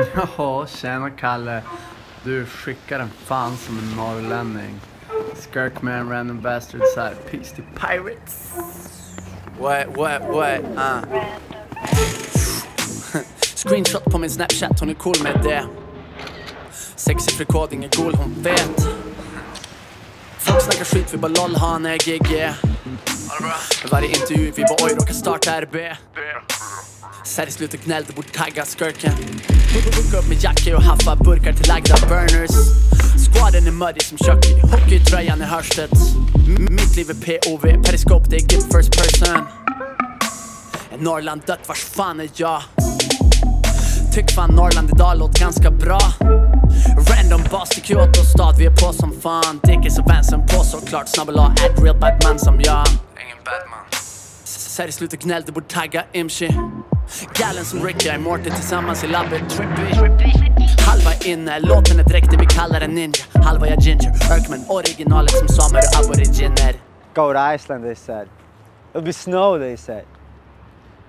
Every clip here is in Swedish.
Jaha, tjena Kalle. Du skickar en fan som en norrlänning. Skirkman, random bastard side. Peace to pirates. What, what, what, uh. Screenshot på min snapchat, hon är cool med det Sexig kod, ingen cool, hon vet Folk snackar skit, vi bara LOL, han är GG Varje intervju, vi bara oj, råkar starta RB Särskilt sluta gnäll, du borde tagga skurken Hooka upp med Jackie och haffa burkar till lagda burners. Squaden är muddy som Chucky, hockeytröjan är Hörstedt Mitt liv är POV, periskop det är good first person. Är Norrland dött, vars fan är jag? Tyck fan Norrland idag låter ganska bra. Random boss till Kyoto stad, vi är på som fan. Dickis och Vansen på såklart, snabbel A, add real Batman som jag. Ingen Batman. Säg sluta gnäll, du borde tagga Imshi Gallen som Ricky, är Morty tillsammans i labbet Trippy Halva inne, låten är dräktig, vi kallar den ninja Halva jag ginger, Erkman originalet som samer och aboriginer Go to Iceland, they said. It'll be snow, they said.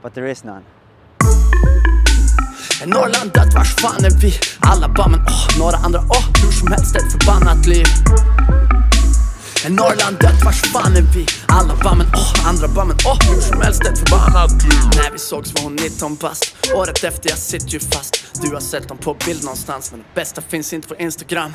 But there is none. Är Norrland dött, vars fan är vi? Alla bara men åh, några andra åh, hur som helst ett förbannat liv är Norrland dött, vars fan är vi? Alla bara men åh, andra bara men åh, hur som helst ett förbannat. Liv När vi sågs var hon 19 bast, året efter jag sitter ju fast. Du har sett dem på bild någonstans, men det bästa finns inte på Instagram.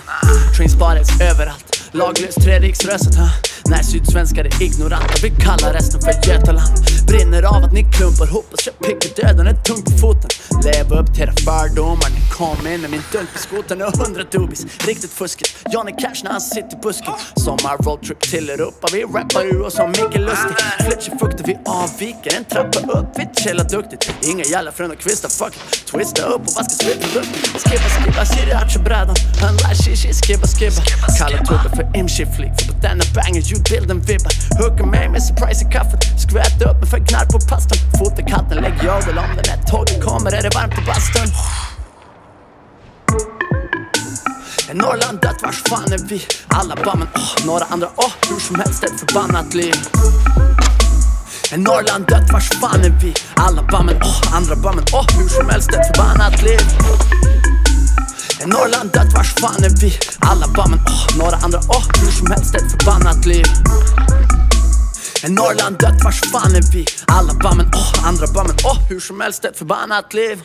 Trains överallt, laglöst treriksröset ha när sydsvenskar är ignoranta, vi kallar resten för Götaland Brinner av att ni klumpar ihop och kör pick döden är tung på foten. Lev upp till era fördomar, ni kom in med min dunk på skotern och hundra dubis. Riktigt fuskigt, Johnny Cash när han sitter i busken. Sommar roadtrip till Europa, vi rappar ur oss som Micke Lustig. Fletcher fuktar, vi avviker, en trappa upp, vi chillar duktigt. Inga jävla frön och kvistar, fuck it. Twista upp och vaska spritprodukter Skippa, skippa, sriracha-brädan Handlar shishi, skibba, skibba Kalla tugga för imshi-flick För på denna banger ljudbilden vibbar. Hugger mig med surprise i kaffet. Skvätt upp mig för knarr på pastan. Fota katten, lägg jodel om den När tåget kommer är det varmt i bastun? Är Norrland dött, vars fan är vi? Alla bara men åh, några andra åh, hur som helst ett förbannat liv. Är Norrland dött, vars fan är vi? Alla bara men åh, andra bara men åh, hur som helst ett förbannat liv. Är Norrland dött, vars fan är vi? Alla bara men åh, några andra åh, hur som helst ett förbannat liv är Norrland dött, vars fan är vi? Alla bara men åh, andra bara men åh, hur som helst ett förbannat liv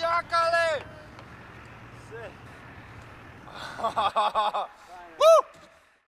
Ja, Kalle!